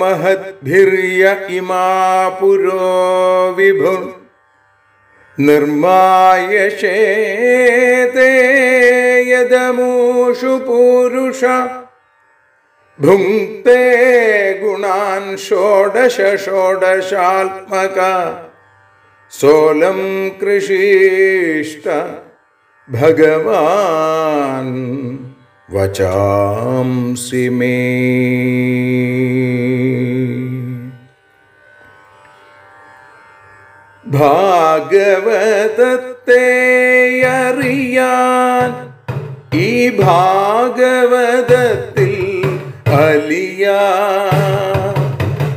भूतेर्महद्भिर्य इमा पुरो विभु निर्मायशेते यदमूषु पूरुष भुङ्क्ते गुणान षोडश षोडशात्मक। सोलम कृषिष्ट भगवान वचांसि मे। भागवतत्ते यरियान् ई भागवदत्ते അലിയ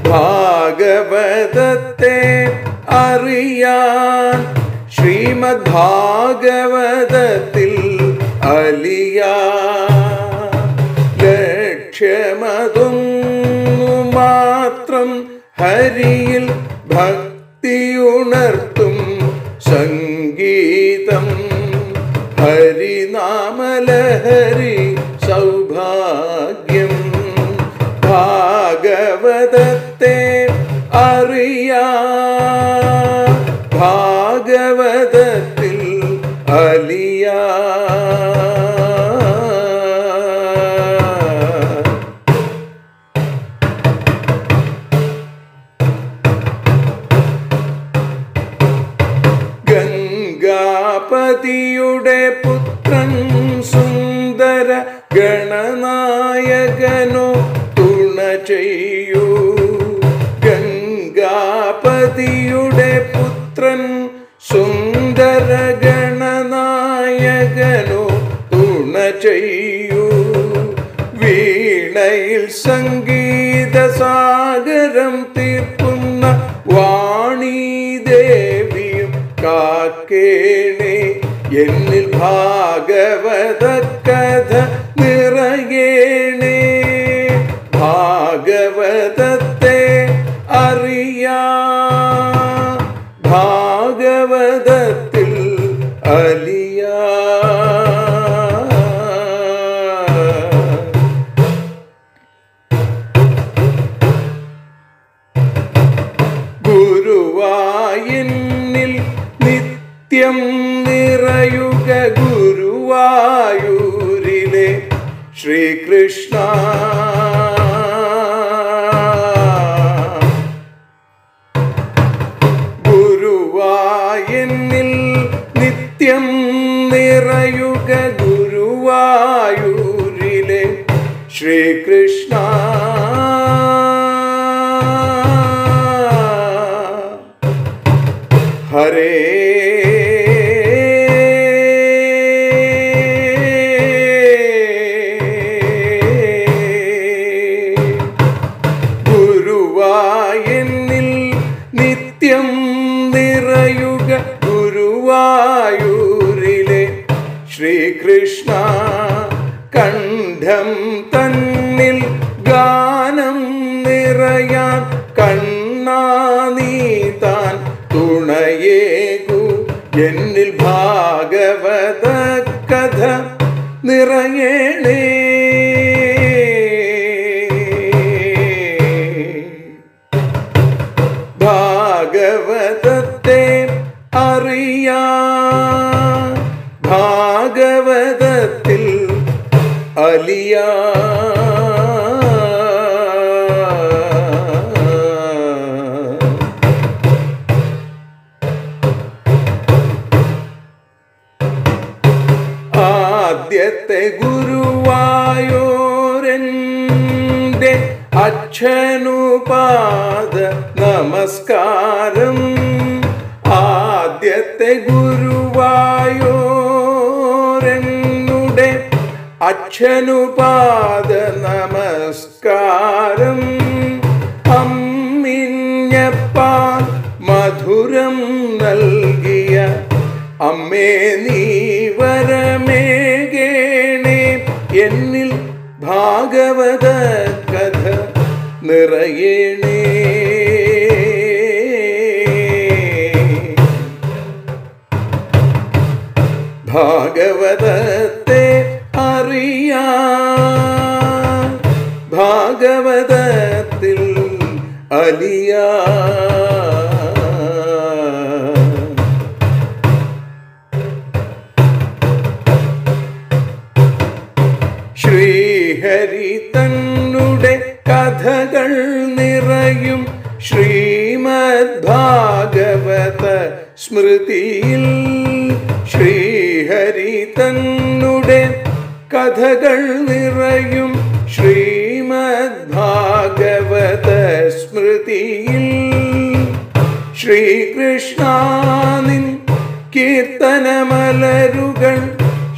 ഭാഗവതത്തെ അറിയാൻ ശ്രീമദ് ഭാഗവതത്തിൽ അലിയ. ലക്ഷ്യമതൊന്നു മാത്രം ഹരിയിൽ ഭക്തിയുണർത്തും സംഗീതം. ഹരിനാമലഹരി ഗംഗാപതിയുടെ പുത്രൻ സുന്ദര ഗണനായകനോ തുണ ചെയ്യൂ. വീണയിൽ സംഗീത സാഗരം തീർക്കുന്ന വാണീദേവിയും കാക്കേണേ എന്നിൽ ഭാഗവത കഥ അലിയാ. ഗുരുവായൂരിൽ നിത്യം ഗുരുവായൂരിലെ ശ്രീകൃഷ്ണ. നിത്യം നിറയുക ഗുരുവായൂരിലെ ശ്രീകൃഷ്ണ നിറയണേ. ഭാഗവതത്തെ അറിയാ ഭാഗവതത്തിൽ അലിയാ ഗുരുവായൂരന്റെ അച്ഛനുപാദ നമസ്കാരം. ആദ്യത്തെ ഗുരുവായൂരനുടെ അച്ഛനുപാദ നമസ്കാരം. അമ്മിഞ്ഞപ്പാൽ മധുരം നൽകിയ അമ്മേ നീ വരമേകേണേ എന്നിൽ ഭാഗവത കഥ നിറയണേ. ഭാഗവതത്തെ അറിയാ ഭാഗവതത്തിൽ അലിയാ കഥകൾ നിറയും ശ്രീമദ് ഭാഗവത സ്മൃതിയിൽ. ശ്രീഹരി തന്നുടെ കഥകൾ നിറയും ശ്രീമദ് ഭാഗവത സ്മൃതിയിൽ. ശ്രീകൃഷ്ണാനിൻ കീർത്തനമലരുകൾ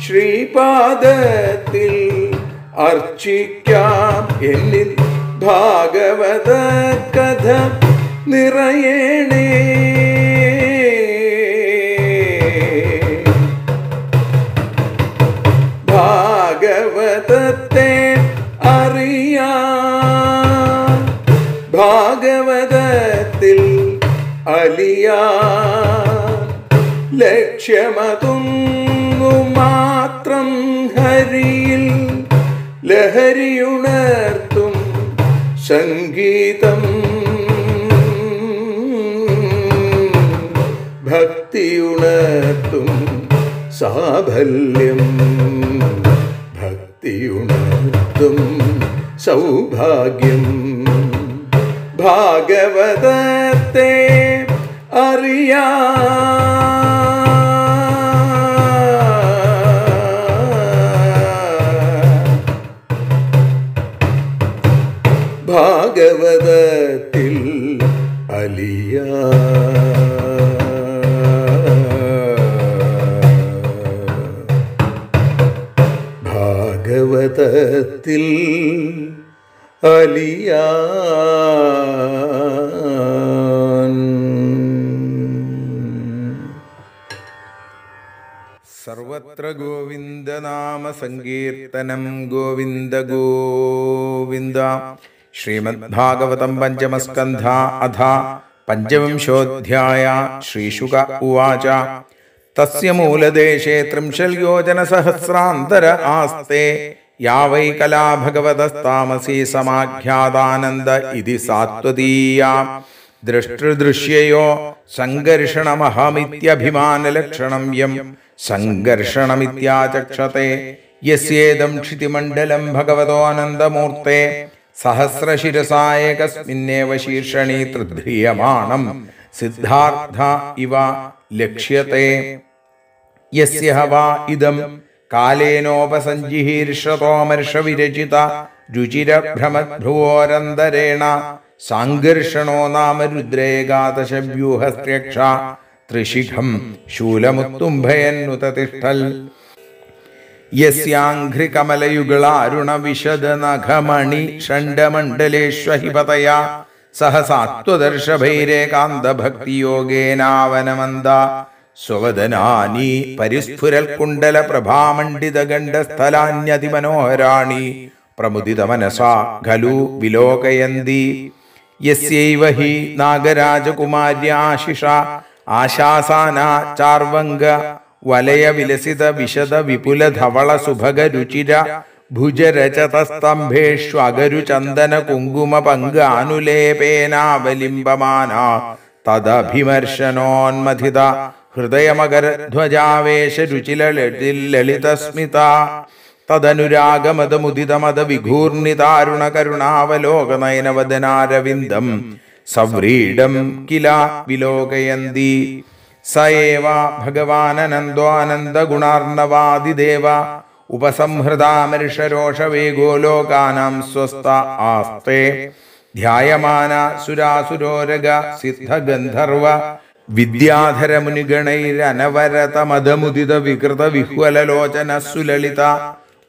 ശ്രീപാദത്തിൽ അർച്ചിക്കാം എന്നിൽ ഭാഗവത കഥ നിറയണേ. ഭാഗവതത്തെ അറിയാം ഭാഗവതത്തിൽ അലിയാ ലക്ഷ്യമതൊന്നു മാത്രം ഹരിയിൽ ലഹരിയുണർത്തും സംഗീതം. ഭക്തിയുണർത്തും സാഫല്യം. ഭക്തിയുണർത്തും സൗഭാഗ്യം. ഭാഗവതത്തെ അറിയാ ഭാഗവതത്തിൽ അലിയ. ഭാഗവതത്തിൽ അലിയ. സർവത്ര ഗോവിന്ദനാമ സങ്കീർത്തനം ഗോവിന്ദ ഗോവിന്ദ. श्रीमद्भागवतम् पञ्चमस्कन्धा अध पञ्चविंशोऽध्याया श्रीशुक उवाच। तस्य मूलदेशे त्रिंशल्योजनसहस्रान्तर आस्ते या वै कला भगवतस्तामसी समाख्यादानन्द इति सात्वदीया दृष्टृदृश्ययो सङ्घर्षणमहमित्यभिमानलक्षणं यं सङ्घर्षणमित्याचक्षते यस्येदं क्षितिमण्डलम् भगवतोऽनन्दमूर्ते സഹസ്രശിരസായകസ്മിന്നേവ ശീർഷണി തൃധ്രിയമാണം സിദ്ധാർത്ഥ ഇവ ലക്ഷ്യത്തെ. യസ്യ ഇദം കാലേനോപസഞ്ജിഹീർഷതോമർഷവിരചിത രുചിരഭ്രമഭ്രുവോരന്തരേണ സാങ്കർഷണോ നാമ രുദ്രേകാദശവ്യൂഹസ്ത്യക്ഷ ത്രിശിഖം ശൂലമുത്തുംഭയന്നുതതിഷ്ഠൽ. യസ്യാഘ്രികമലയുഗളാരുണവിശദനഖമണി ഷണ്ഡമണ്ഡലേഷ്വഹിപതയാ സഹസാത്വദർശഭൈരേകാന്തഭക്തിയോഗേനാവനമന്ദ സ്വവദനാനി പരിസ്ഫുരൽ കുണ്ടല പ്രഭാമണ്ഡിതഗണ്ഡസ്ഥലാന്യതിമനോഹരാണി പ്രമുദിതമനസാ ഖലു വിലോകയന്തി. യസ്യൈവ ഹി നാഗരാജകുമാര്യാശിഷ. ആശാസാന ചാർവംഗ വലയ വിലസിത വിശദ വിപുല ധവള സുഭഗ രുചിര ഭുജരചതസ്തംഭേഷു അഗരു ചന്ദന കുങ്കുമ പങ്കാനുലേപേനാവലിംബമാന തദഭിമർശനോന്മഥിത ഹൃദയമകരധ്വജാവേശ രുചിലളിതസ്മിത തദനുരാഗമതമുദിതമത വിഘൂർണിതാരുണ കരുണാവലോകനയനവദനാരവിന്ദം സവ്രീഡം കില വിലോകയന്തി സ ഏവ ഭഗവാനനന്ദോനന്ദഗുണാർണവാദിദേവ ഉപസംഹൃതാമർഷരോഷവേഗോ ലോകാനാം സ്വസ്ഥ ആസ്തേ ധ്യായമാന സുരാസുരോരഗ സിദ്ധഗന്ധർവ വിദ്യാധര മുനിഗണൈരനവരതമതമുദിത വികൃത വിഹ്വലലോചന സുലളിത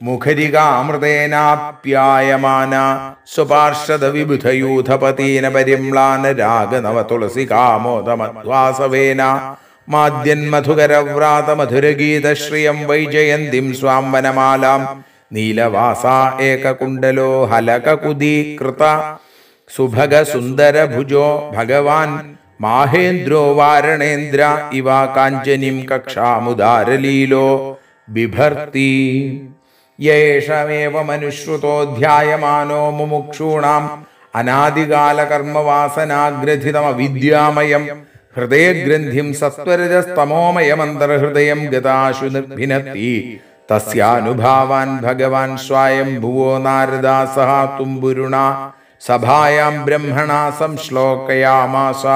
മുഖരികാമൃതേനാപ്യായമാന സ്വപാർഷദ വിബുധയൂഥപതീന പരിമ്ലാന രാഗനവ തുളസി കാമോദമധ്വാസവേന മാദ്യന്മധുകരവ്രാത മധുരഗീതശ്രിയം വൈജയന്തിം സ്വാം വനമാലാം നീലവാസ ഏകകുണ്ടലോ സുന്ദര ഭുജോ ഭഗവാൻ മാഹേന്ദ്രോ വാരണേന്ദ്ര. ഇവ കാഞ്ചനിം കക്ഷാമുദാരലീലോ ബിഭർത്തി. യേഷമേവ മനുശ്രുതോധ്യായമാനോ മുമുക്ഷൂണാം. അനാദികാല കർമ്മവാസനാഗ്രഥിതമവിദ്യാമയം ഹൃദയഗ്രന്ഥിം സത്വരജസ്തമോമയമന്തർഹൃദയം ഗതാശു നിർഭിനത്തി. തസ്യാനുഭാവാൻ ഭഗവാൻ സ്വായം ഭുവോ നാരദാസഹ തുംബുരുണ സഭായാം ബ്രഹ്മണ സംശ്ലോകയാമാസ.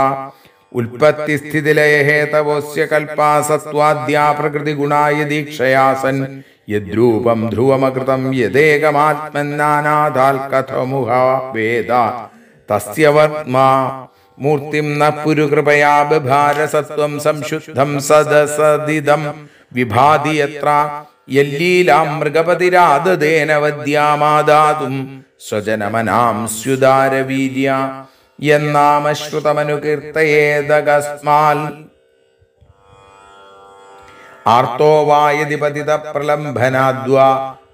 ഉൽപ്പത്തിസ്ഥിതിലയഹേതവോസ്യ കൽപ്പാ സത്വാദ്യാ പ്രകൃതി ഗുണായ ദീക്ഷയാസൻ. യദ്രൂപം ധ്രുവമകൃതം യദേകമാത്മന്നാനാഥാൽ കഥമുഹ വേദ. തസ്യ വർമ്മ മൂർത്തിം ന പുരുകൃപയാ ബഭാര സത്വം സംശുദ്ധം സദസദിദം വിഭാതി യത്ര യല്ലീലാം മൃഗപതിരാദദേന വദ്യാമാദാതും സ്വജനമനാം സ്യുദാരവീര്യ എന്നാമശ്രുതമനുകീർത്തയേതകസ്മാൽ ആർത്തോ വായതി പതിത പ്രലംഭനാദ്വാ.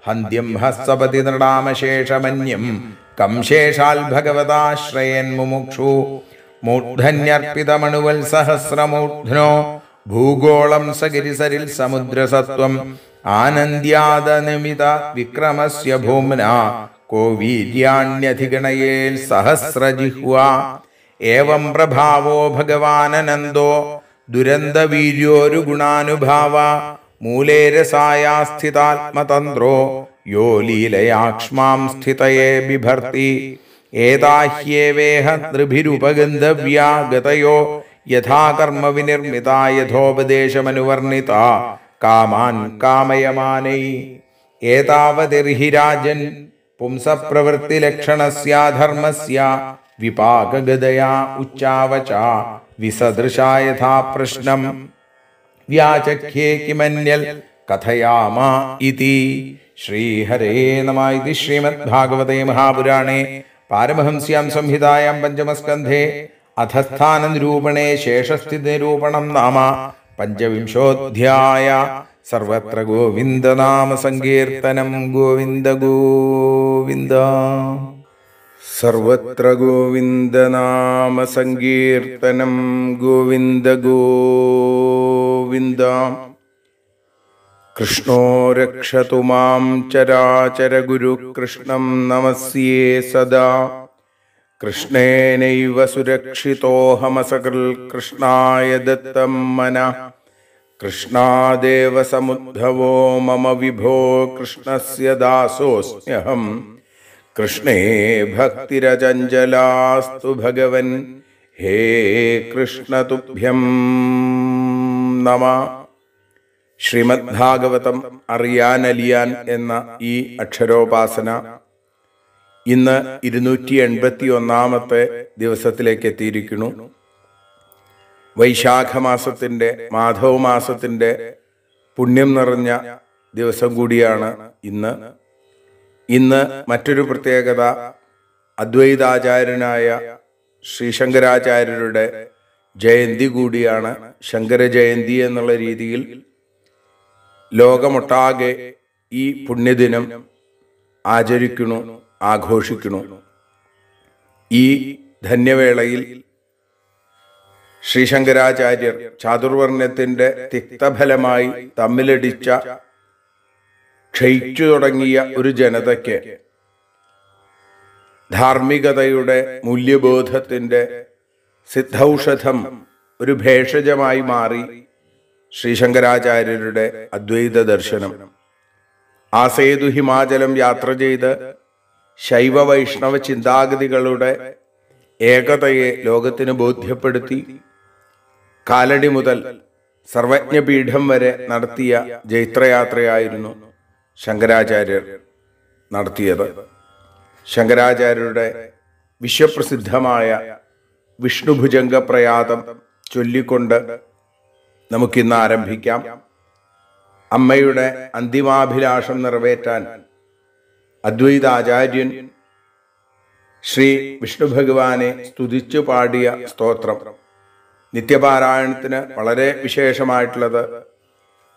ഹന്ത്യം ഹസ്സപതി നൃടാമശേഷമന്യം കംശേഷാൽ ഭഗവതാശ്രയൻ മുമുക്ഷു. മൂർധന്യർപ്പിതമണുവൽ സഹസ്രമൂർധനോ ഭൂഗോളം സഗിരിസരിൽ സമുദ്രസത്വം ആനന്ദ്യാദനിമിത വിക്രമസ്യ ഭൂമ്ന കോ വീര്യാണ്യധിഗണയേൽ സഹസ്രജിഹ്വ. ഏവം പ്രഭാവോ ഭഗവാനനന്ദോ ദുരന്തവീര്യോരു ഗുണാനുഭാവ മൂലേരസായാസ്ഥിതാത്മതന്ത്രോ യോ ലീലയാക്ഷ്മാം സ്ഥിതയേ ബിഭർത്തി. ഏതാഹ്യേവേഹ നൃഭിരുപഗന്ധവ്യാ ഗതയോ യഥാ കർമ്മ വിനിർമ്മിതാ യഥോപദേശമനുവർണിത. കാമാൻ കാമയമാനൈ. ഏതാവതിർഹി രാജൻ പുംസപ്രവൃത്തിലക്ഷണസ്യാധർമ്മസ്യ വിപാകഗതയാ ഉച്ചാവച വിസദൃശാ യഥാ പ്രശ്നം. വ്യാചഖ്യേ കിമന്യൽ കഥയാമ ഇതി. ശ്രീഹരേ നമ ഇതി ശ്രീമദ്ഭാഗവതേ മഹാപുരാണേ. പാരമഹംസ്യാം സംഹിതായാം പഞ്ചമസ്കന്ധേ. അധസ്ഥാന നിരൂപണേ ശേഷസ്ഥിതി നിരൂപണം നാമ പഞ്ചവിംശോധ്യായ. സർവത്ര ഗോവിന്ദനാമ സങ്കീർത്തനം ഗോവിന്ദ ഗോവിന്ദ. സർവത്ര ഗോവിന്ദനാമ സങ്കീർത്തനം ഗോവിന്ദ ഗോവിന്ദ. कृष्णो रक्षतु माँ चराचरगुरुकृष्णं नमस्ये सदा। कृष्णेनैव सुरक्षितोऽहमसकृल्कृष्णाय दत्तं मनः। कृष्णादेव समुद्धवो मम विभो कृष्णस्य दासोऽस्म्यहम् कृष्णे भक्तिरचञ्जलास्तु भगवन्। हे कृष्ण तुभ्यं नमः। ശ്രീമദ് ഭാഗവതം അറിയാൻ അലിയാൻ എന്ന ഈ അക്ഷരോപാസന ഇന്ന് ഇരുന്നൂറ്റി എൺപത്തി ഒന്നാമത്തെ ദിവസത്തിലേക്ക് എത്തിയിരിക്കുന്നു വൈശാഖ മാസത്തിന്റെ മാധവ മാസത്തിന്റെ പുണ്യം നിറഞ്ഞ ദിവസം കൂടിയാണ് ഇന്ന്. ഇന്ന് മറ്റൊരു പ്രത്യേകത അദ്വൈതാചാര്യനായ ശ്രീ ശങ്കരാചാര്യരുടെ ജയന്തി കൂടിയാണ്. ശങ്കര ജയന്തി എന്നുള്ള രീതിയിൽ ലോകമൊട്ടാകെ ഈ പുണ്യദിനം ആചരിക്കണു ആഘോഷിക്കണു ഈ ധന്യവേളയിൽ ശ്രീശങ്കരാചാര്യർ ചാതുർവർണത്തിന്റെ തിക്തഫലമായി തമ്മിലടിച്ച ക്ഷയിച്ചു തുടങ്ങിയ ഒരു ജനതയ്ക്ക് ധാർമ്മികതയുടെ മൂല്യബോധത്തിന്റെ സിദ്ധൌഷധം ഒരു ഭേഷജമായി മാറി. ശ്രീശങ്കരാചാര്യരുടെ അദ്വൈത ദർശനം. ആ സേതു ഹിമാചലം യാത്ര ചെയ്ത് ശൈവ വൈഷ്ണവ ചിന്താഗതികളുടെ ഏകതയെ ലോകത്തിന് ബോധ്യപ്പെടുത്തി കാലടി മുതൽ സർവജ്ഞപീഠം വരെ നടത്തിയ ജൈത്രയാത്രയായിരുന്നു ശങ്കരാചാര്യർ നടത്തിയത്. ശങ്കരാചാര്യരുടെ വിശ്വപ്രസിദ്ധമായ വിഷ്ണുഭുജംഗ പ്രയാതം ചൊല്ലിക്കൊണ്ട് നമുക്കിന്ന് ആരംഭിക്കാം. അമ്മയുടെ അന്തിമാഭിലാഷം നിറവേറ്റാൻ അദ്വൈതാചാര്യൻ ശ്രീ വിഷ്ണു ഭഗവാനെ സ്തുതിച്ചു പാടിയ സ്തോത്രം. നിത്യപാരായണത്തിന് വളരെ വിശേഷമായിട്ടുള്ളത്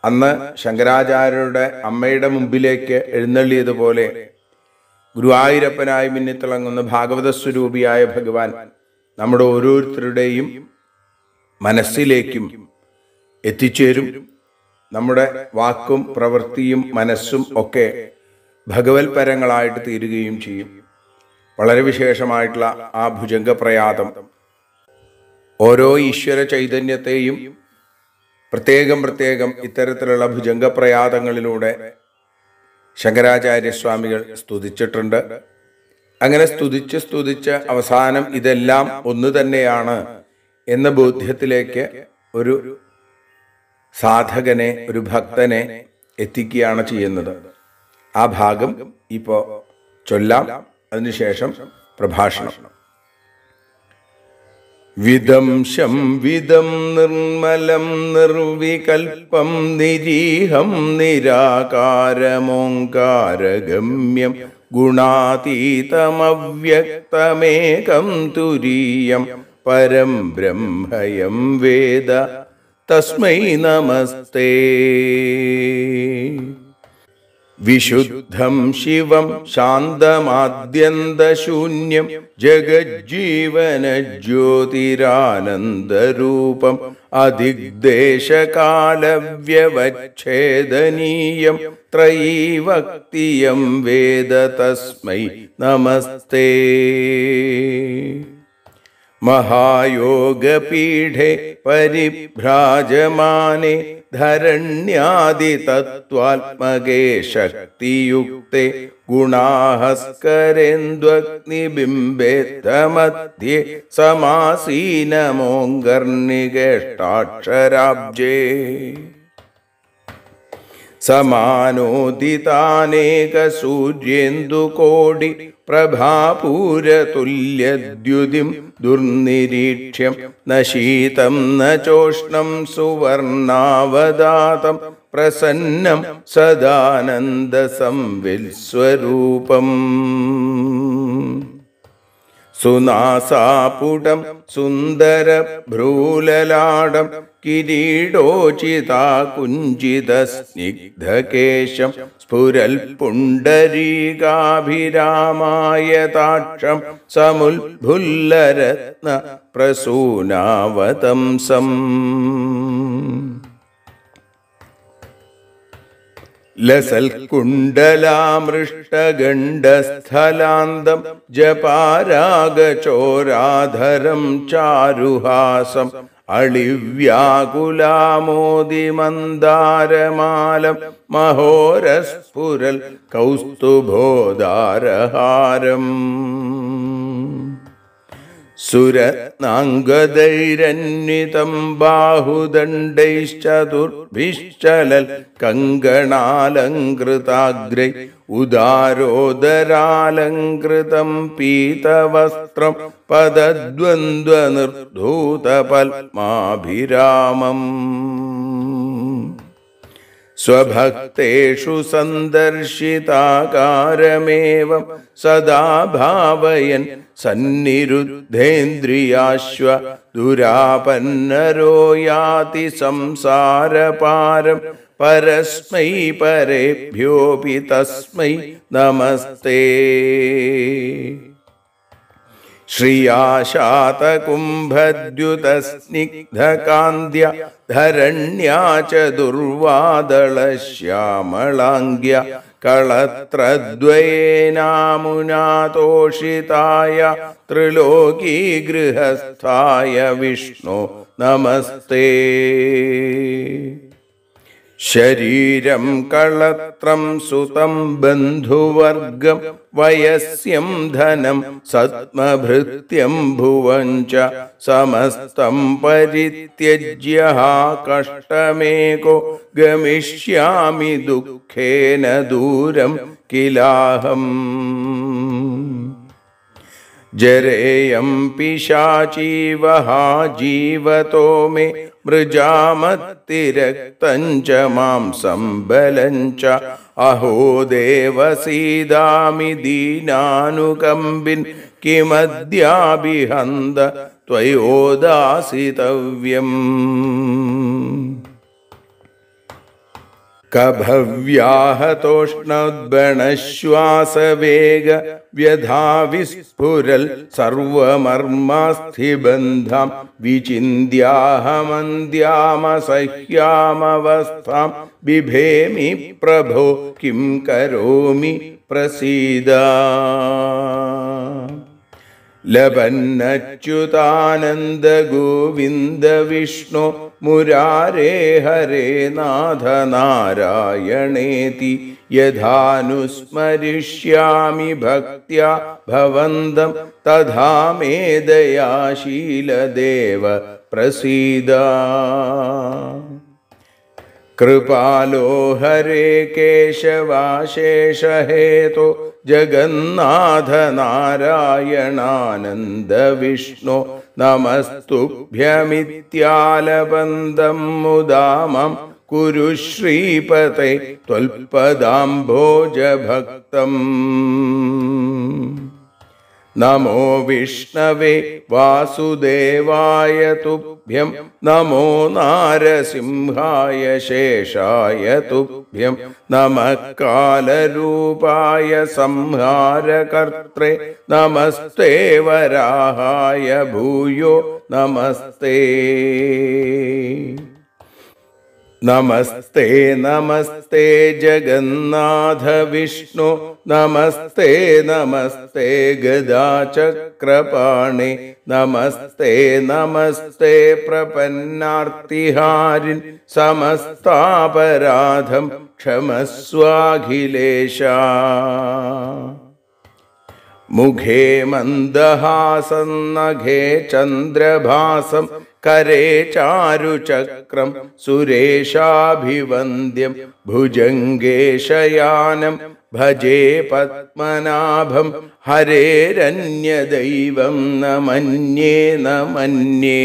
അന്ന് ശങ്കരാചാര്യരുടെ അമ്മയുടെ മുമ്പിലേക്ക് എഴുന്നള്ളിയതുപോലെ ഗുരുവായൂരപ്പനായി മിന്നിത്തിളങ്ങുന്ന ഭാഗവത സ്വരൂപിയായ ഭഗവാൻ നമ്മുടെ ഓരോരുത്തരുടെയും മനസ്സിലേക്കും എത്തിച്ചേരും. നമ്മുടെ വാക്കും പ്രവൃത്തിയും മനസ്സും ഒക്കെ ഭഗവത്പരങ്ങളായിട്ട് തീരുകയും ചെയ്യും. വളരെ വിശേഷമായിട്ടുള്ള ആ ഭുജംഗപ്രയാതം. ഓരോ ഈശ്വര ചൈതന്യത്തെയും പ്രത്യേകം പ്രത്യേകം ഇത്തരത്തിലുള്ള ഭുജംഗപ്രയാതങ്ങളിലൂടെ ശങ്കരാചാര്യസ്വാമികൾ സ്തുതിച്ചിട്ടുണ്ട്. അങ്ങനെ സ്തുതിച്ച് സ്തുതിച്ച് അവസാനം ഇതെല്ലാം ഒന്ന് തന്നെയാണ് എന്ന ബോധ്യത്തിലേക്ക് ഒരു സാധകനെ ഒരു ഭക്തനെ എത്തിക്കുകയാണ് ചെയ്യുന്നത്. ആ ഭാഗം ഇപ്പോ ചൊല്ലാം അതിനുശേഷം പ്രഭാഷണം. വിദംശം വിദം നിർമ്മലം നിർവികൽപ്പം നിരീഹം നിരാകാരമോങ്കാരഗമ്യം ഗുണാതീതമവ്യക്തമേകം തുരീയം പരം ബ്രഹ്മയം വേദ तस्मै नमस्ते। विशुद्धं शिवं शान्तमाद्यन्तशून्यं जगज्जीवनज्योतिरानन्दरूपम् अधिग्देशकालव्यवच्छेदनीयं त्रयीवक्तियं वेद तस्मै नमस्ते। महायोगपीठे परिभ्राजमाने धरण्यादितत्त्वात्मगे शक्तियुक्ते गुणाहस्करेन्द्वग्निबिम्बेद्धमध्ये समासीनमोऽङ्गर्निगेष्टाक्षराब्जे समानोदितानेकसूर्येन्दुकोडि പ്രഭാപൂരതുല്യദ്യുതിം ദുർനിരീക്ഷ്യം നശീതം ശീതം ന ചോഷ്ണം സുവർണാവദാതം പ്രസന്നം സദാനന്ദ സംവിൽസ്വരൂപം സുനാസാപുടം സുന്ദര ഭ്രൂലലാടം കിരീടോചിതാ കുഞ്ചിത സ്നിഗ്ധകേശം സ്ഫുരൽ പുണ്ടരീകാഭിരാമായതാക്ഷം സമുൽഭുല്ലരത്ന പ്രസൂനാവതംസം ലസൽകുണ്ടലാമൃഷ്ടഗണ്ഡസ്ഥലാന്തം ജപാരാഗചോരാധരം ചാരുഹാസം അളിവ്യാകുലാമോദിമന്ദാരമാലം മഹോരസ്ഫുരൽ കൗസ്തുഭോദാരഹാരം. സുരനാംഗധൈരന്വിതം ബാഹുദണ്ഡൈശ്ചതുർഭിശ്ചലൽ കങ്കണാലങ്കൃതാഗ്രൈ ഉദാരോദരാലങ്കൃതം പീതവസ്ത്രം പദദ്വന്ദ്വനിർധൂതപത്മാഭിരാമം. स्वभक्तेषु सन्दर्शिताकारमेव सदा भावयन् सन्निरुद्धेन्द्रियाश्व दुरापन्नरो याति संसारपारम् परस्मै परेभ्योऽपि तस्मै नमस्ते। श्रियाशातकुम्भद्युतस्निग्धकान्द्य धरण्या च दुर्वादळश्यामलाङ्ग्य कळत्रद्वयेनामुनातोषिताय त्रिलोकी गृहस्थाय विष्णो नमस्ते। ശരീരം കളത്രം സുതം ബന്ധുവർഗം വയസ്യം ധനം സത്മഭൃത്യം ഭുവം ച സമസ്തം പരിത്യജ്യ കഷ്ടമേകോ ഗമിഷ്യാമി ദുഃഖേന ദൂരം കിലാഹം ജരേയം പിശാചീവ ജീവതോ മേ मृजामत्तिरक्तञ्च च मां सम्बलञ्च अहो देवसीदामि दीनानुकम्बिन् किमद्याभिहन्द त्वयोदासितव्यम्। कभव्याहतोष्णोद्बणश्वासवेग व्यधाविस्फुरल् सर्वमर्मास्थिबन्धां विचिन्त्याहमन्द्यामसह्यामवस्थां बिभेमि प्रभो किं करोमि प्रसीद। लभन्नच्युतानंद गोविंद विष्णु मुरारे हरे नाथ नारायणेति यथानुस्मरिष्यामि भक्त्या तथा मे दयाशीलदेव प्रसीद। कृपालो हरे केशवाशेषहेतो जगन्नाथ नारायणानन्दविष्णो नमस्तुभ्यमित्यालबन्दं मुदामं कुरु श्रीपते त्वल्पदाम्भोजभक्तम् നമോ വിഷ്ണവേ വാസുദേവായ തുഭ്യം. നമോ നാരസിംഹായ ശേഷായ തുഭ്യം. നമ കാലരൂപായ സംഹാരകർത്രേ നമസ്തേ വരാഹായ ഭൂയോ. നമസ്തേ. നമസ്തേ നമസ്തേ ജഗന്നാഥ വിഷ്ണു നമസ്തേ നമസ്തേ ഗദാചക്രപാണി നമസ്തേ നമസ്തേ പ്രപന്നാർത്തിഹാരിൻ സമസ്താപരാധം ക്ഷമസ്വാഖിലേശ മുഖേ മന്ദഹാസം നഖേ करे चारु चक्रम सुरेशाभिवंद्यम भुजंगे शयानम भजे पद्मनाभम हरे रन्य दैवम न मन्ये न मन्ये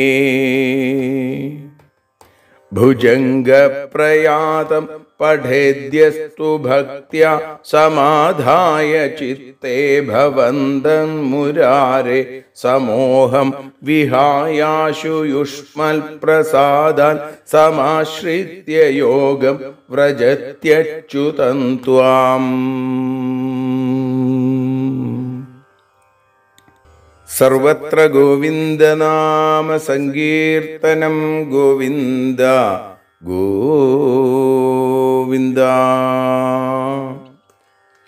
भुजंग प्रयातम पठेद्यस्तु भक्त्या समाधाय चित्ते भवन्दन्मुरारे समोहं विहायाशु युष्मल्प्रसादान् समाश्रित्य योगं व्रजत्यच्युतं त्वाम् सर्वत्र गोविन्दनामसङ्कीर्तनं गोविन्द ഗോവിന്ദ.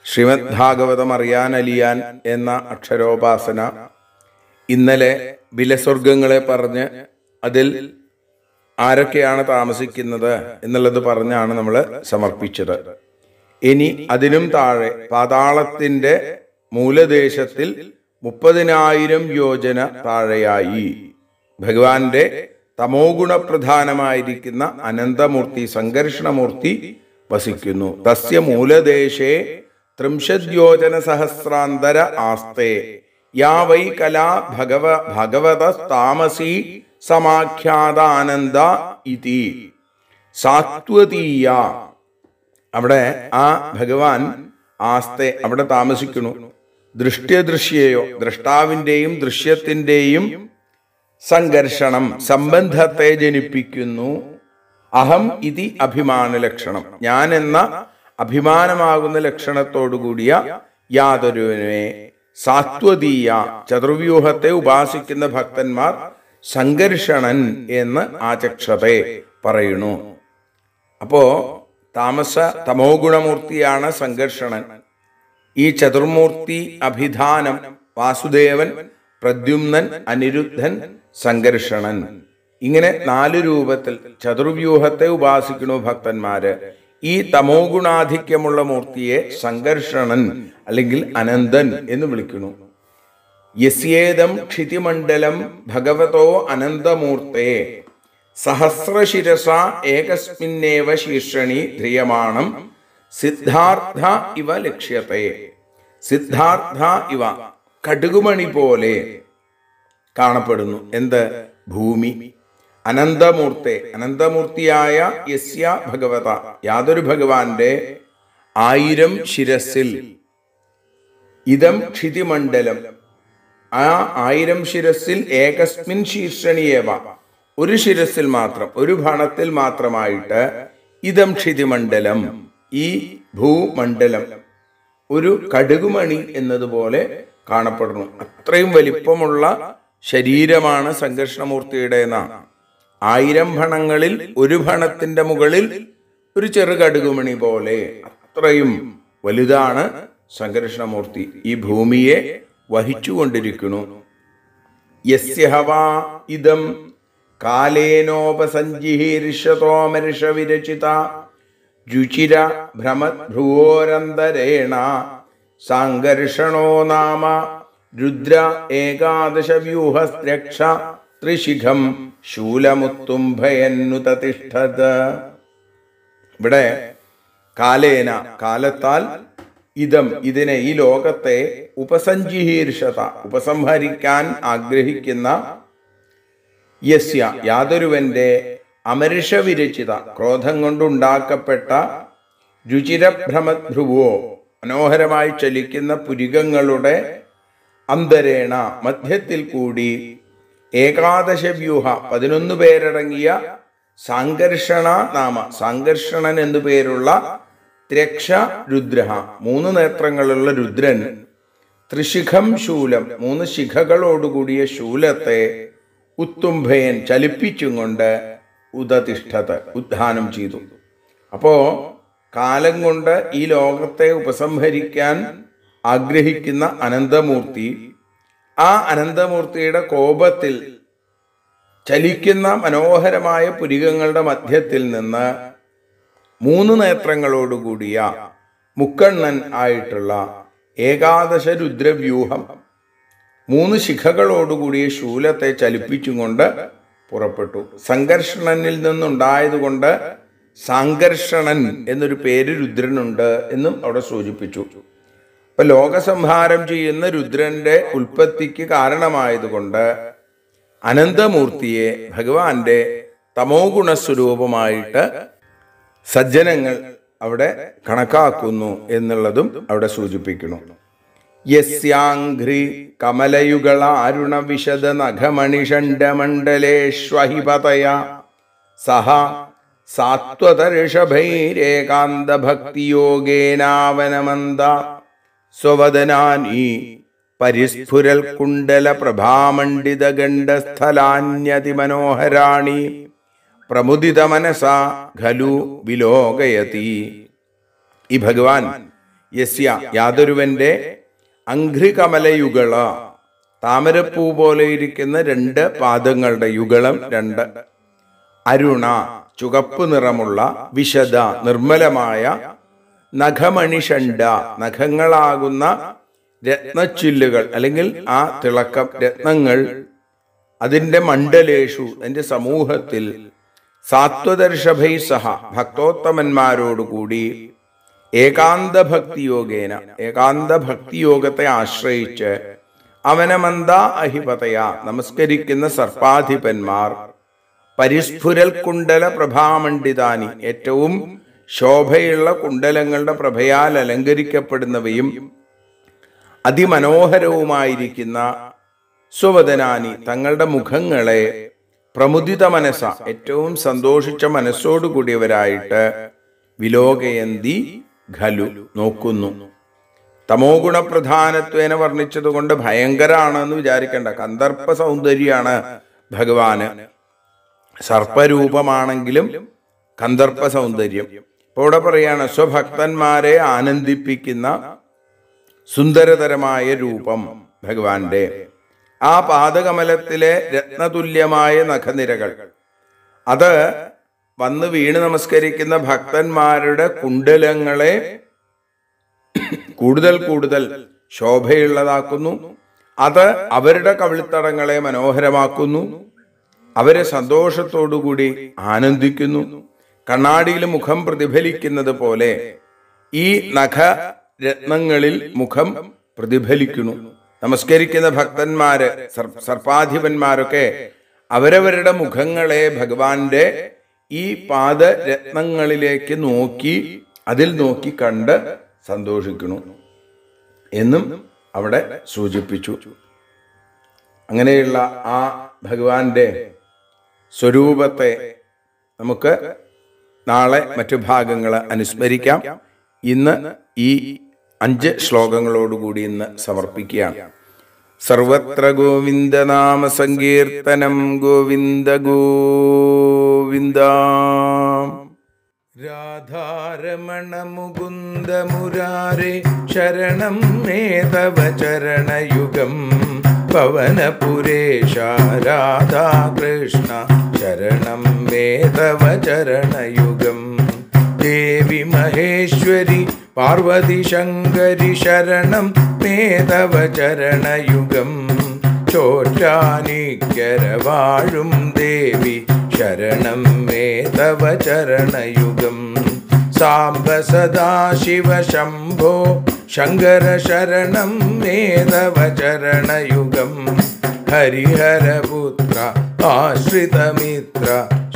ശ്രീമദ് ഭാഗവതം അറിയാൻ അലിയാൻ എന്ന അക്ഷരോപാസന ഇന്നലെ വിലസ്വർഗങ്ങളെ പറഞ്ഞ് അതിൽ ആരൊക്കെയാണ് താമസിക്കുന്നത് എന്നുള്ളത് പറഞ്ഞാണ് നമ്മൾ സമർപ്പിച്ചത്. ഇനി അതിനും താഴെ പാതാളത്തിന്റെ മൂലദേശത്തിൽ മുപ്പതിനായിരം യോജന താഴെയായി. ഭഗവാന്റെ തമോ ഗുണപ്രധാനമായിരിക്കുന്ന അനന്തമൂർത്തി സംഘർഷണമൂർത്തി വസിക്കുന്നു. തസ്യ മൂലദേശേ ത്രിംശദ്യോജന സഹസ്രാന്തര ആസ്തേ. യാ വൈ കലാ ഭഗവ ഭഗവത താമസി സമാഖ്യാതാനന്ദ ഇതി. സാത്വതീയ. അവിടെ ആ ഭഗവാൻ ആസ്തെ അവിടെ താമസിക്കുന്നു. ദൃഷ്ട്യദൃശ്യയോ ദ്രഷ്ടാവിന്റെയും ദൃശ്യത്തിന്റെയും സംഘർഷണം സംബന്ധത്തെ ജനിപ്പിക്കുന്നു. അഹം ഇതി അഭിമാന ലക്ഷണം. ഞാൻ എന്ന അഭിമാനമാകുന്ന ലക്ഷണത്തോടുകൂടിയ യാതൊരുവിനെ സാത്വതീയ ചതുർവ്യൂഹത്തെ ഉപാസിക്കുന്ന ഭക്തന്മാർ സംഘർഷണൻ എന്ന് ആചക്ഷതെ പറയുന്നു. അപ്പോ താമസ തമോ ഗുണമൂർത്തിയാണ് സംഘർഷണൻ. ഈ ചതുർമൂർത്തി അഭിധാനം വാസുദേവൻ പ്രദ്യുമ്നൻ അനിരുദ്ധൻ സംഘർഷണൻ. ഇങ്ങനെ നാല് രൂപത്തിൽ ചതുർവ്യൂഹത്തെ ഉപാസിക്കണു ഭക്തന്മാര്. ഈ തമോ ഗുണാധിക്യമുള്ള മൂർത്തിയെ സംഘർഷണൻ അല്ലെങ്കിൽ അനന്തൻ എന്ന് വിളിക്കുന്നു. യസ്യേദം ക്ഷിതിമണ്ഡലം ഭഗവതോ അനന്തമൂർത്തേ. സഹസ്രശിരസ ഏകസ്മിന്നേവ ശീർഷണി ധ്രിയമാണം. സിദ്ധാർത്ഥ ഇവ ലക്ഷ്യത്തെ. സിദ്ധാർത്ഥ ഇവ കടുകുമണി പോലെ. കാണപ്പെടുന്നു. എന്ത്? ഭൂമി. അനന്തമൂർത്തെ. അനന്തമൂർത്തിയായ യസ്യ ഭഗവത. യാതൊരു ഭഗവാന്റെ ആയിരം ശിരസിൽ. ഇതം ക്ഷിതിമണ്ഡലം. ആ ആയിരം ശിരസിൽ ഏകസ്മിൻ ശീർഷണിയേവ. ഒരു ശിരസിൽ മാത്രം ഒരു ഭണത്തിൽ മാത്രമായിട്ട് ഇതം ക്ഷിതിമണ്ഡലം ഈ ഭൂമണ്ഡലം. ഒരു കടുകുമണി എന്നതുപോലെ കാണപ്പെടുന്നു. അത്രയും വലിപ്പമുള്ള ശരീരമാണ് സംഘർഷണമൂർത്തിയുടെ ആയിരം ഭണങ്ങളിൽ ഒരു ഭണത്തിന്റെ മുകളിൽ ഒരു ചെറുകടുകുമണി പോലെ അത്രയും വലുതാണ് സംഘർഷണമൂർത്തി. ഈ ഭൂമിയെ വഹിച്ചുകൊണ്ടിരിക്കുന്നു. യസ്യ ഇതം ഇദം കാലേനോപസഞ്ജിഹീർഷതോമർഷ വിരചിത രുചിര ഭ്രമഭ്രുവോരന്തരേണ സംഘർഷണോ നാമ രുദ്ര ഏകാദശ വ്യൂഹസ്ത്രക്ഷ ത്രിശിഖം ശൂലമുത്തുംഭയന്നു തിഷ്ഠത് ഇവിടെ കാലേന കാലത്താൽ ഇതം ഇതിനെ ഈ ലോകത്തെ ഉപസഞ്ചിഹീർഷത ഉപസംഹരിക്കാൻ ആഗ്രഹിക്കുന്ന യസ്യ യാതൊരുവന്റെ അമരിഷ വിരചിത ക്രോധം കൊണ്ടുണ്ടാക്കപ്പെട്ട രുചിരഭ്രമധ്രുവോ മനോഹരമായി ചലിക്കുന്ന പുരികങ്ങളുടെ അന്തരേണ മധ്യത്തിൽ കൂടി ഏകാദശ വ്യൂഹ പതിനൊന്ന് പേരടങ്ങിയ സംഘർഷണ നാമ സംഘർഷണൻ എന്നു പേരുള്ള ത്രക്ഷ രുദ്ര മൂന്ന് നേത്രങ്ങളുള്ള രുദ്രൻ ത്രിശിഖം ശൂലം മൂന്ന് ശിഖകളോടുകൂടിയ ശൂലത്തെ ഉത്തുംഭയൻ ചലിപ്പിച്ചും കൊണ്ട് ഉദതിഷ്ഠത ഉദ്ധാനം ചെയ്തു. അപ്പോ കാലം കൊണ്ട് ഈ ലോകത്തെ ഉപസംഹരിക്കാൻ ആഗ്രഹിക്കുന്ന അനന്തമൂർത്തി ആ അനന്തമൂർത്തിയുടെ കോപത്തിൽ ചലിക്കുന്ന മനോഹരമായ പുരികങ്ങളുടെ മധ്യത്തിൽ നിന്ന് മൂന്ന് നേത്രങ്ങളോടുകൂടിയ മുക്കണ്ണൻ ആയിട്ടുള്ള ഏകാദശ രുദ്രവ്യൂഹം മൂന്ന് ശിഖകളോടുകൂടിയ ശൂലത്തെ ചലിപ്പിച്ചും കൊണ്ട് പുറപ്പെട്ടു. സംഘർഷണനിൽ നിന്നുണ്ടായതുകൊണ്ട് സംഘർഷണൻ എന്നൊരു പേര് രുദ്രനുണ്ട് എന്നും അവിടെ സൂചിപ്പിച്ചു. അപ്പൊ ലോകസംഹാരം ചെയ്യുന്ന രുദ്രന്റെ ഉൽപ്പത്തിക്ക് കാരണമായതുകൊണ്ട് അനന്തമൂർത്തിയെ ഭഗവാന്റെ തമോ ഗുണസ്വരൂപമായിട്ട് സജ്ജനങ്ങൾ അവിടെ കണക്കാക്കുന്നു എന്നുള്ളതും അവിടെ സൂചിപ്പിക്കുന്നു. യസ്യാഘ്രി കമലയുഗള അരുണ വിശദ നഖമണിഷണ്ഡമണ്ഡലേഷ്വഹിപതയ സഹ സാത്വതഋഷഭൈരേകാന്ത ഭക്തിയോഗേനാവനമന്ത സ്വവദനാനി പരിസ്ഫുരൽ കുണ്ടല പ്രഭാമണ്ഡിത ഗണ്ഡസ്ഥലാന്യതിമനോഹരാണി പ്രമുദിത മനസ ഖലു വിലോകയതി. ഈ ഭഗവാൻ യസ്യ യാതൊരുവന്റെ അഘ്രികമലയുഗള താമരപ്പൂ പോലെ ഇരിക്കുന്ന രണ്ട് പാദങ്ങളുടെ യുഗളം രണ്ട്. അരുണ ചുകപ്പ് നിറമുള്ള വിശദ നിർമ്മലമായ നഖമണിഷണ്ട നഖങ്ങളാകുന്ന രത്നച്ചില്ലുകൾ അല്ലെങ്കിൽ ആ തിളക്കം രത്നങ്ങൾ അതിന്റെ മണ്ഡലേഷു എന്റെ സമൂഹത്തിൽ സാത്വദർഷഭൈ സഹ ഭക്തോത്തമന്മാരോടുകൂടി ഏകാന്ത ഭക്തിയോഗേന ഏകാന്ത ഭക്തിയോഗത്തെ ആശ്രയിച്ച് അവനമന്ത അഹിപതയ നമസ്കരിക്കുന്ന സർപ്പാധിപന്മാർ പരിസ്ഫുരൽ കുണ്ടല പ്രഭാമണ്ഡിതാനി ഏറ്റവും ശോഭയുള്ള കുണ്ടലങ്ങളുടെ പ്രഭയാൽ അലങ്കരിക്കപ്പെടുന്നവയും അതിമനോഹരവുമായിരിക്കുന്ന സ്വവദനാനി തങ്ങളുടെ മുഖങ്ങളെ പ്രമുദിത മനസ്സ ഏറ്റവും സന്തോഷിച്ച മനസ്സോടുകൂടിയവരായിട്ട് വിലോകയന്തി ഖലു നോക്കുന്നു. തമോ ഗുണപ്രധാനത്വേന വർണിച്ചതുകൊണ്ട് ഭയങ്കരാണെന്ന് വിചാരിക്കേണ്ട. കന്ദർപ്പ സൗന്ദര്യാണ് ഭഗവാന്. സർപ്പരൂപമാണെങ്കിലും കന്ദർപ്പ സൗന്ദര്യം. ഇപ്പൊ ഇവിടെ പറയാണ് സ്വഭക്തന്മാരെ ആനന്ദിപ്പിക്കുന്ന സുന്ദരതരമായ രൂപം ഭഗവാന്റെ. ആ പാദകമലത്തിലെ രത്നതുല്യമായ നഖനിരകൾ. അത് വന്ന് വീണ് നമസ്കരിക്കുന്ന ഭക്തന്മാരുടെ കുണ്ടലങ്ങളെ കൂടുതൽ കൂടുതൽ ശോഭയുള്ളതാക്കുന്നു. അത് അവരുടെ കവിളിത്തടങ്ങളെ മനോഹരമാക്കുന്നു. അവരെ സന്തോഷത്തോടുകൂടി ആനന്ദിക്കുന്നു. കണ്ണാടിയിൽ മുഖം പ്രതിഫലിക്കുന്നത് പോലെ ഈ നഖ രത്നങ്ങളിൽ മുഖം പ്രതിഫലിക്കുന്നു. നമസ്കരിക്കുന്ന ഭക്തന്മാര് സർ- സർപ്പാധിപന്മാരൊക്കെ അവരവരുടെ മുഖങ്ങളെ ഭഗവാന്റെ ഈ പാദരത്നങ്ങളിലേക്ക് നോക്കി അതിൽ നോക്കി കണ്ട് സന്തോഷിക്കുന്നു എന്നും അവിടെ സൂചിപ്പിച്ചു. അങ്ങനെയുള്ള ആ ഭഗവാന്റെ സ്വരൂപത്തെ നമുക്ക് നാളെ മറ്റു ഭാഗങ്ങൾ അനുസ്മരിക്കാം. ഇന്ന് ഈ അഞ്ച് ശ്ലോകങ്ങളോടുകൂടി ഇന്ന് സമർപ്പിക്കുകയാണ്. സർവത്ര ഗോവിന്ദ നാമ സങ്കീർത്തനം ഗോവിന്ദ ഗോവിന്ദ. രാധാരമണ മുകുന്ദ മുരാരെ ശരണം നേതവ തവ ചരണയുഗം. പവനപുരേശ രാധാകൃഷ്ണ. शरणं मेधव चरणयुगं देवि महेश्वरि पार्वतीशङ्करि शरणं मेधव चरणयुगं चोटानि देवि शरणं मेधव चरणयुगम् साम्ब सदाशिव शम्भो शङ्करशरणं मेधवचरणयुगं। हरिहरपुत्र आश्रितमित्र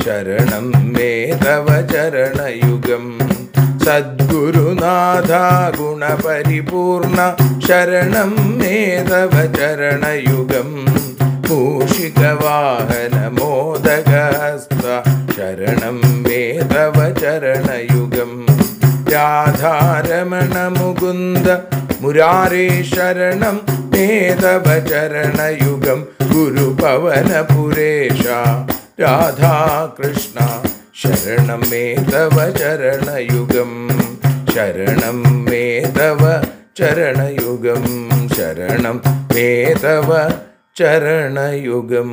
शरणं मेधवचरणयुगम् सद्गुरुनाथा गुणपरिपूर्ण शरणं मेधवचरणयुगं। मूषिकवाहनमोदगस्त ശരണം വേദവചരണയുഗം. രാധാരമണ മുകുന്ദ മുരാരേ ശരണം വേദവചരണയുഗം. ഗുരുപവനപുരേഷ രാധാകൃഷ്ണ ശരണം മേ ചരണയുഗം ശരണം വേദവ ചരണയുഗം ശരണം വേദവ ചരണയുഗം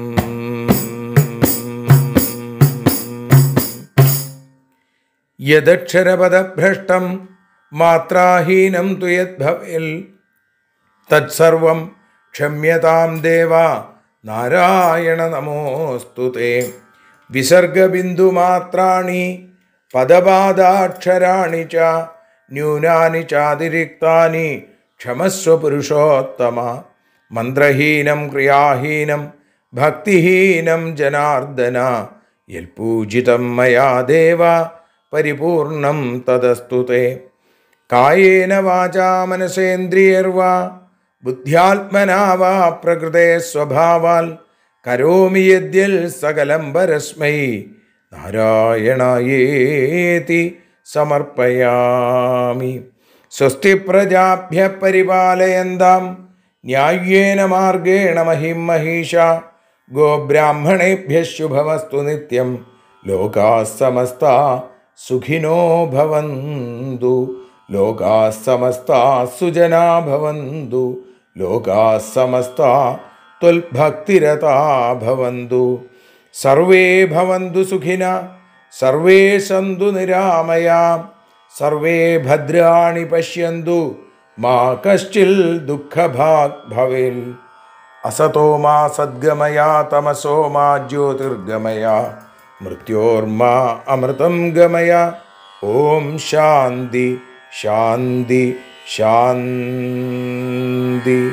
യദക്ഷരപദഭ്രഷ്ടം മാത്രാഹീനം തു യദ്ഭവേൽ തത്സർവം ക്ഷമ്യതാം ദേവ നാരായണ നമോസ്തു തേ. വിസർഗബിന്ദുമാത്രാണി പദപാദാക്ഷരാണി ച ന്യൂനാനി ചാതിരിക്താനി ക്ഷമസ്വ പുരുഷോത്തമ. മന്ത്രഹീനം ക്രിയാഹീനം ഭക്തിഹീനം ജനാർദ്ദന. യൽപൂജിതം മയാ ദേവ പരിപൂർണം തദസ്തു തേ കായേന വാചാ മനസേന്ദ്രിയർവാ. ബുദ്ധ്യാത്മനാവാ പ്രകൃതേ സ്വഭാവാൽ. കരോമി യദ്യൽ സകലം പരസ്മൈ. നാരായണയേതി സമർപ്പയാമി. സ്വസ്തി പ്രജാഭ്യ പരിപാലയന്താം. ന്യായേന മാർഗേണ മഹിം മഹീഷ. ഗോബ്രാഹ്മണേഭ്യ ശുഭമസ്തു നിത്യം. ലോകാ സമസ്ത सुखिनो भवन्तु, लोकाः समस्ताः सुजना भवन्तु, लोकाः समस्ताः त्वल्भक्तिरता भवन्तु। सर्वे भवन्तु सुखिना, सर्वे सन्तु निरामया, सर्वे भद्राणि पश्यन्तु, मा कश्चिल् दुःखभाग् भवेल्। असतो मा सद्गमया, तमसो मा ज्योतिर्गमया। मृत्योर्मा अमृतं गमय। ॐ शान्ति शान्ति शान्ति।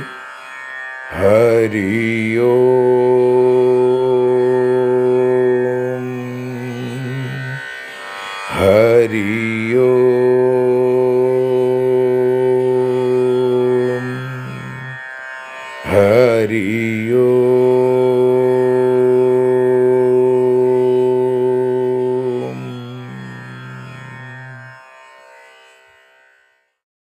हरि ओ।